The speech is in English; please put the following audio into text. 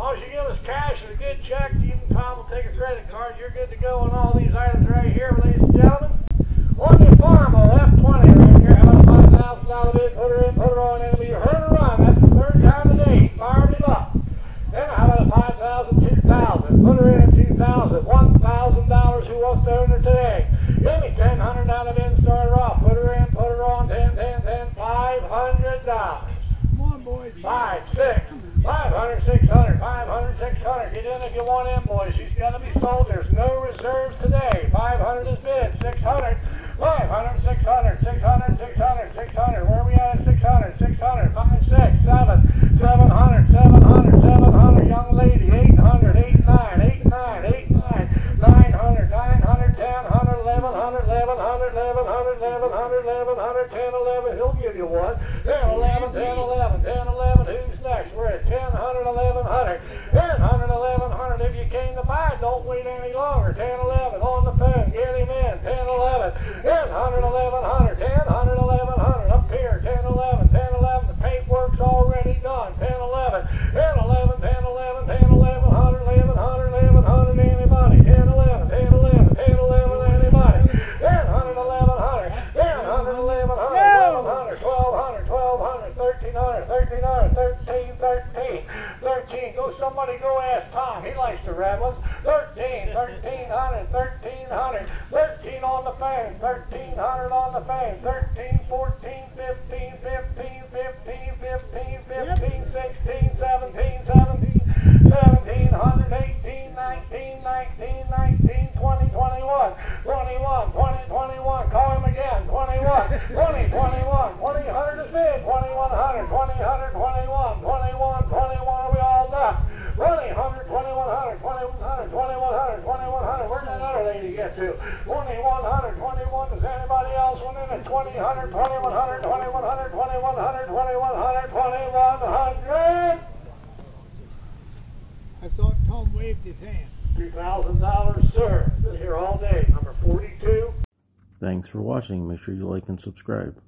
long as you give us cash and a good check, even Tom will take a credit card. You're good to go on all these items right here, ladies and gentlemen. On your Farmall F20 right here. How about a five thousand dollar bid? Put her in, put her on enemy. You heard her run. That's the third time today. He fired it up. Then how about a five thousand, two thousand? Put her in at two thousand. One thousand dollars. Who wants to own her today? Give me ten hundred out of in. Start her off. Put her in, put her on. Ten, ten, ten. Five hundred dollars. Come on, boys. Five, six, 400, 600, 500, 600. Get in if you want in, boys. She's going to be sold. There's no reserves today. 500 is bid. 600, 500, 600, 600, 600, 600. Where are we at at 600? 600, 5, 6, 7, 700, 700, 700. Young lady, 800, 89, 89, 89, 900, 900, 1000, 1100, 1100, 1100, 1100, 1100, 10, 11. He'll give you one. There, 11, 10, 11. 100. 111, 100 if you came to buy. Don't wait any longer. 10, 11 on the. Tommy, go ask Tom. He likes to rattle us. 13, 1300, 1300, 13 on the fan, 1300 on the fan, 13. $3,000, sir. Been here all day. Number 42. Thanks for watching. Make sure you like and subscribe.